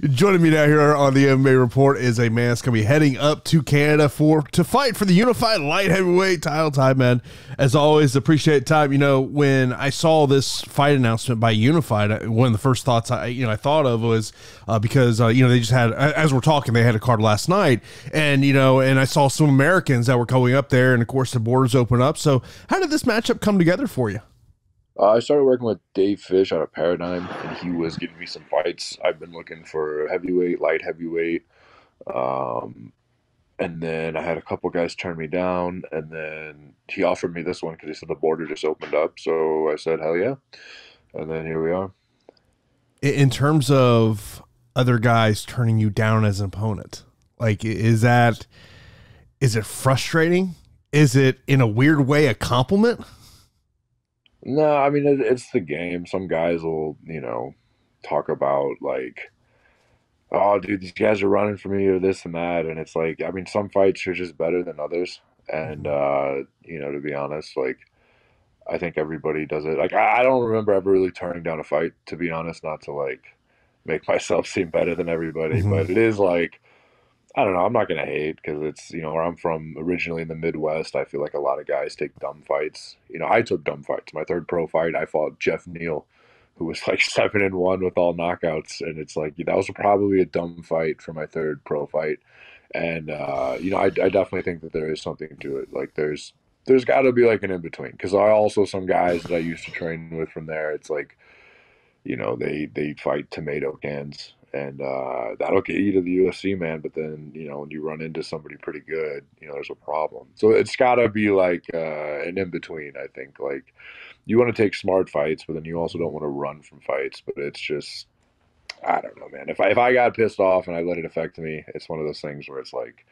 Joining me now here on the MMA Report is a man that's going to be heading up to Canada for to fight for the unified light heavyweight title. Ty, man. As always, appreciate time. You know, when I saw this fight announcement by Unified, one of the first thoughts I you know I thought of was uh, because uh, you know they just had as we're talking they had a card last night, and you know, and I saw some Americans that were going up there, and of course the borders open up. So, how did this matchup come together for you? Uh, I started working with Dave Fish out of Paradigm, and he was giving me some fights. I've been looking for heavyweight, light heavyweight, um, and then I had a couple guys turn me down, and then he offered me this one because he said the border just opened up. So I said, "Hell yeah!" And then here we are. In terms of other guys turning you down as an opponent, like is that is it frustrating? Is it in a weird way a compliment? No, I mean it, it's the game. Some guys will, you know, talk about like, "Oh, dude, these guys are running for me," or this and that, and it's like, I mean, some fights are just better than others, and mm-hmm. uh, you know, to be honest, like, I think everybody does it. Like, I, I don't remember ever really turning down a fight, to be honest, not to like make myself seem better than everybody, mm-hmm. but it is like I don't know. I'm not gonna hate because it's you know where I'm from originally in the Midwest. I feel like a lot of guys take dumb fights. You know, I took dumb fights. My third pro fight, I fought Jeff Neal, who was like seven and one with all knockouts, and it's like that was probably a dumb fight for my third pro fight. And uh, you know, I, I definitely think that there is something to it. Like there's there's got to be like an in between because I also some guys that I used to train with from there. It's like you know they they fight tomato cans and uh, that'll get you to the UFC, man. But then you know when you run into somebody pretty good, you know there's a problem. So it's got to be like uh, an in between. I think like you want to take smart fights, but then you also don't want to run from fights. But it's just I don't know, man. If I if I got pissed off and I let it affect me, it's one of those things where it's like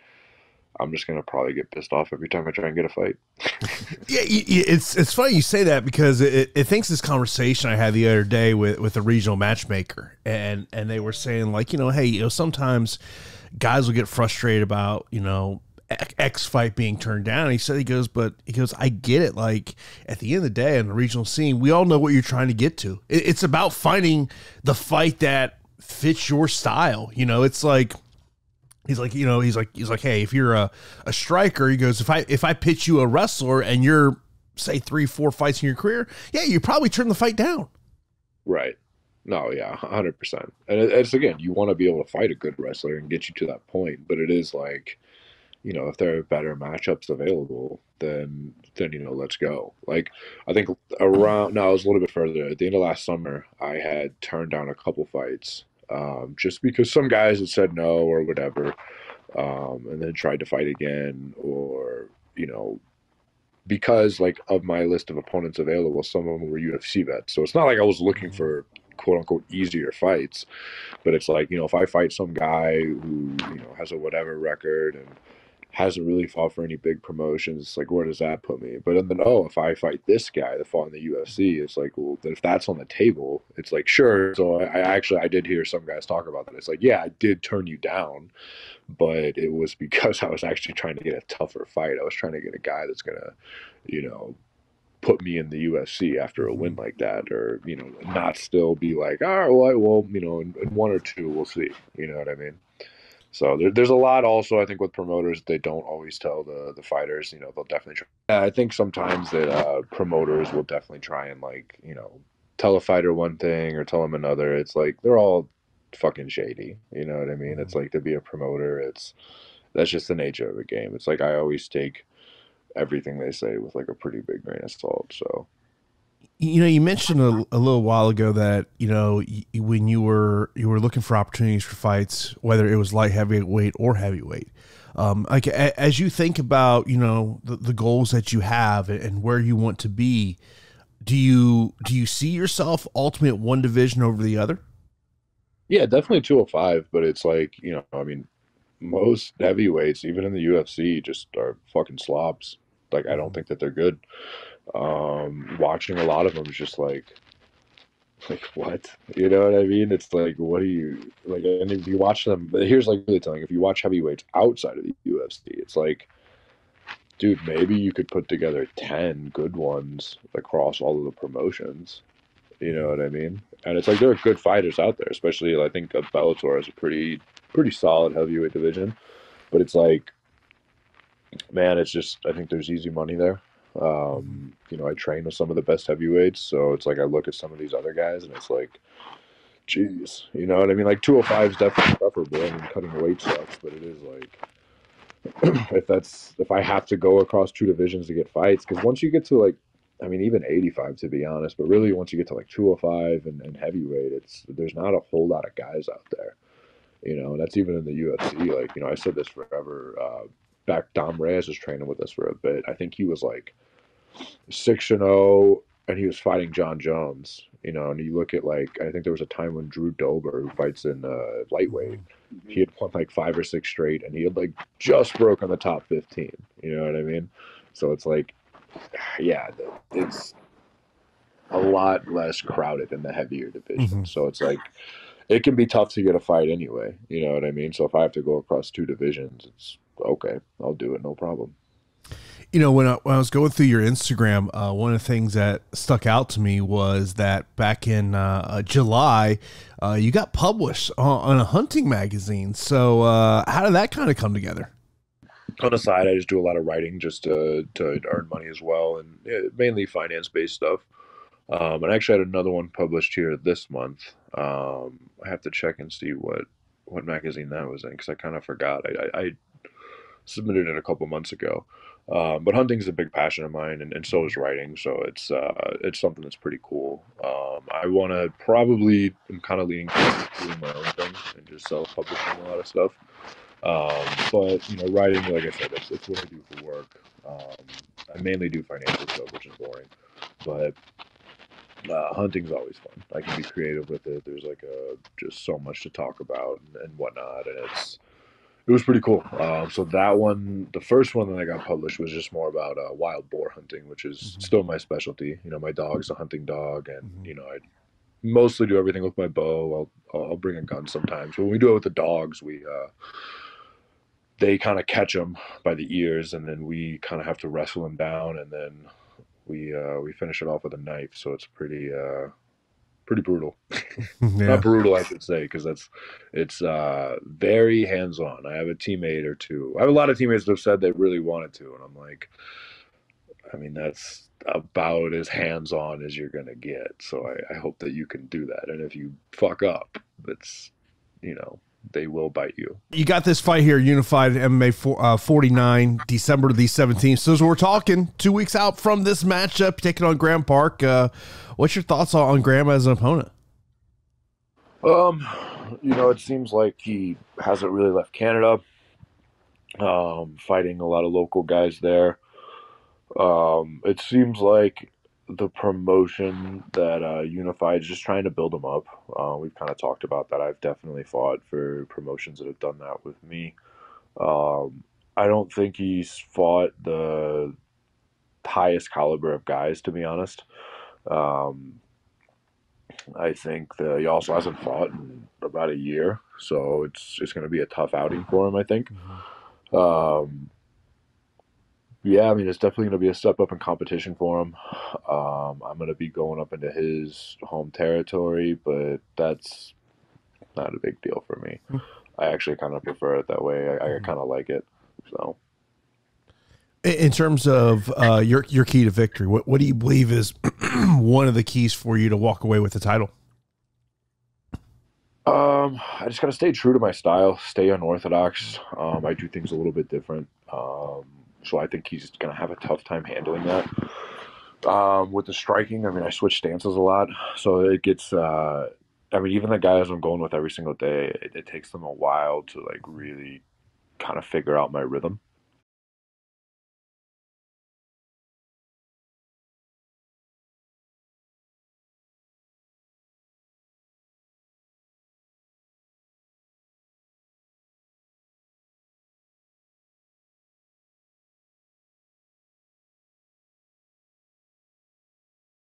I'm just gonna probably get pissed off every time I try and get a fight. yeah, it's it's funny you say that because it, it thinks this conversation I had the other day with with a regional matchmaker, and and they were saying like you know hey you know sometimes guys will get frustrated about you know X fight being turned down. he said he goes, but he goes, I get it. Like at the end of the day, in the regional scene, we all know what you're trying to get to. It's about finding the fight that fits your style. You know, it's like he's like you know he's like he's like hey if you're a, a striker he goes if i if i pitch you a wrestler and you're say three four fights in your career yeah you probably turn the fight down. Right. No yeah 100% and it's again you want to be able to fight a good wrestler and get you to that point but it is like you know if there are better matchups available then then you know let's go. Like i think around no i was a little bit further. At the end of last summer i had turned down a couple fights um, just because some guys had said no or whatever, um, and then tried to fight again, or you know, because like of my list of opponents available, some of them were UFC vets. So it's not like I was looking for quote unquote easier fights, but it's like you know if I fight some guy who you know has a whatever record and hasn't really fought for any big promotions. It's Like, where does that put me? But then, oh, if I fight this guy that fought in the UFC, it's like, well, if that's on the table, it's like, sure. So I, I, actually, I did hear some guys talk about that. It's like, yeah, I did turn you down, but it was because I was actually trying to get a tougher fight. I was trying to get a guy that's gonna, you know, put me in the UFC after a win like that, or you know, not still be like, all right, well, well you know, in, in one or two, we'll see. You know what I mean? So there, there's a lot also I think with promoters they don't always tell the the fighters. You know they'll definitely. Try. I think sometimes that uh, promoters will definitely try and like you know tell a fighter one thing or tell them another. It's like they're all fucking shady. You know what I mean? It's mm-hmm. like to be a promoter. It's that's just the nature of the game. It's like I always take everything they say with like a pretty big grain of salt. So you know, you mentioned a, a, little while ago that you know when you were you were looking for opportunities for fights, whether it was light heavyweight or heavyweight. Um, like a, as you think about you know the, the goals that you have and where you want to be, do you do you see yourself ultimate one division over the other? Yeah, definitely 205, but it's like, you know, I mean, most heavyweights, even in the UFC, just are fucking slobs. Like, I don't mm-hmm. think that they're good um, watching a lot of them is just like, like what? You know what I mean? It's like, what do you like? And if you watch them, but here's like really telling: if you watch heavyweights outside of the UFC, it's like, dude, maybe you could put together ten good ones across all of the promotions, You know what I mean? And it's like there are good fighters out there, especially I think uh, Bellator is a pretty pretty solid heavyweight division. But it's like, man, it's just I think there's easy money there. Um, you know, I train with some of the best heavyweights, so it's like I look at some of these other guys, and it's like, jeez, you know what I mean? Like 205 is definitely preferable. I mean, cutting weight sucks, but it is like if that's if I have to go across two divisions to get fights, because once you get to like, I mean, even 85 to be honest, but really once you get to like 205 and, and heavyweight, it's there's not a whole lot of guys out there. You know, that's even in the UFC. Like, you know, I said this forever. Uh, back Dom Reyes was training with us for a bit. I think he was like six and zero, oh, and he was fighting Jon Jones. You know, and you look at like I think there was a time when Drew Dober, who fights in uh, lightweight, mm-hmm. he had won like five or six straight, and he had like just broken the top fifteen. You know what I mean? So it's like, yeah, it's a lot less crowded in the heavier division. Mm-hmm. So it's like it can be tough to get a fight anyway. You know what I mean? So if I have to go across two divisions, it's okay. I'll do it, no problem. You know, when I, when I was going through your Instagram, uh, one of the things that stuck out to me was that back in uh, uh July, uh, you got published on, on, a hunting magazine. So, uh, how did that kind of come together? On the side, I just do a lot of writing just to, to earn money as well, and yeah, mainly finance based stuff. Um, and I actually had another one published here this month. Um, I have to check and see what what magazine that was in because I kind of forgot. I, I, I, submitted it a couple months ago. Um, but hunting is a big passion of mine, and, and so is writing. So it's uh, it's something that's pretty cool. Um, I want to probably I'm kind of leaning towards doing my own thing and just self publishing a lot of stuff. Um, but you know, writing, like I said, it's, it's what I do for work. Um, I mainly do financial stuff, which is boring. But uh, hunting's always fun. I can be creative with it. There's like a just so much to talk about and, and whatnot, and it's it was pretty cool. Um, so that one, the first one that I got published was just more about uh, wild boar hunting, which is mm-hmm. still my specialty. You know, my dog's a hunting dog, and mm-hmm. you know I mostly do everything with my bow. I'll I'll bring a gun sometimes. But when we do it with the dogs, we uh, they kind of catch them by the ears, and then we kind of have to wrestle them down, and then we uh, we finish it off with a knife. So it's pretty uh, pretty brutal. yeah. Not brutal, I should say, because that's it's uh, very hands on. I have a teammate or two. I have a lot of teammates that have said they really wanted to, and I'm like, I mean, that's about as hands on as you're gonna get. So I, I hope that you can do that. And if you fuck up, it's you know they will bite you. You got this fight here, Unified MMA for, uh, 49, December the 17th. So as we're talking, two weeks out from this matchup, taking on Graham Park. Uh, what's your thoughts on Graham as an opponent? Um, you know, it seems like he hasn't really left Canada. Um, fighting a lot of local guys there. Um, it seems like the promotion that uh, Unified is just trying to build them up. Uh, we've kind of talked about that. I've definitely fought for promotions that have done that with me. Um, I don't think he's fought the highest caliber of guys, to be honest. Um, I think that he also hasn't fought in about a year, so it's it's going to be a tough outing for him. I think. Mm-hmm. Um, yeah, I mean, it's definitely going to be a step up in competition for him. Um, I'm going to be going up into his home territory, but that's not a big deal for me. Hmm. I actually kind of prefer it that way. I, I hmm. kind of like it. So, in terms of uh, your your key to victory, what what do you believe is one of the keys for you to walk away with the title? Um, I just got to stay true to my style, stay unorthodox. Um, I do things a little bit different. Um, so I think he's going to have a tough time handling that. Um, with the striking, I mean, I switch stances a lot, so it gets. Uh, I mean, even the guys I'm going with every single day, it, it takes them a while to like really kind of figure out my rhythm.